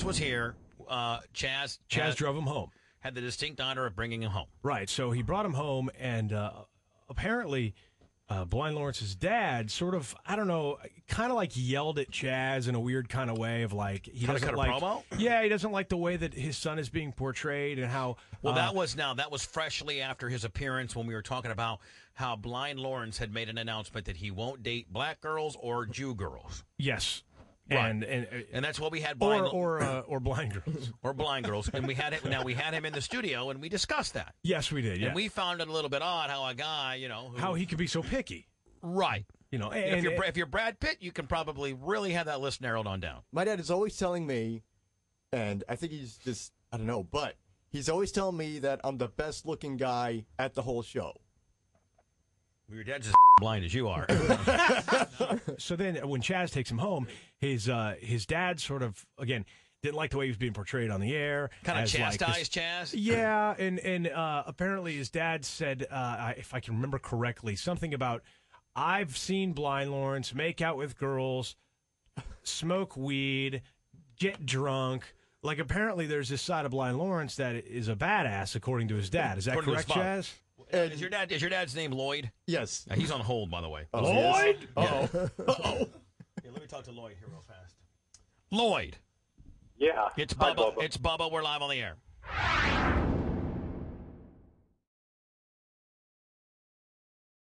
Lawrence was here, uh, Chaz Chaz had, drove him home. had the distinct honor of bringing him home. Right. So he brought him home, and uh, apparently, uh, Blind Lawrence's dad sort of, I don't know, kind of like yelled at Chaz in a weird kind of way of like he Kinda doesn't like. promo? Yeah, he doesn't like the way that his son is being portrayed and how. Well, uh, that was now that was freshly after his appearance when we were talking about how Blind Lawrence had made an announcement that he won't date black girls or Jew girls, yes, Right. and and. uh, and that's what we had. Blind, or uh, or blind girls. or blind girls, and we had it. Now we had him in the studio, and we discussed that, yes, we did. Yeah. and we found it a little bit odd how a guy, you know, who, how he could be so picky. right. You know, And and, if you're Bra- if you're Brad Pitt, you can probably really have that list narrowed on down. My dad is always telling me, and I think he's just, I don't know, but he's always telling me that I'm the best looking guy at the whole show. Your dad's as blind as you are. so then when Chaz takes him home, his uh, his dad sort of again didn't like the way he was being portrayed on the air. kind of as, like, this- chastised Chaz. Yeah, and and uh, apparently his dad said, uh, if I can remember correctly, something about I've seen Blind Lawrence make out with girls, smoke weed, get drunk. Like apparently there's this side of Blind Lawrence that is a badass, according to his dad. Is that According correct. Chaz? And Is your dad? Is your dad's name Lloyd? yes. Uh, he's on hold, by the way. Lloyd? Oh. Uh-oh. Yeah, let me talk to Lloyd here real fast. Lloyd, Yeah. it's Hi, Bubba. Bubba. It's Bubba. We're live on the air.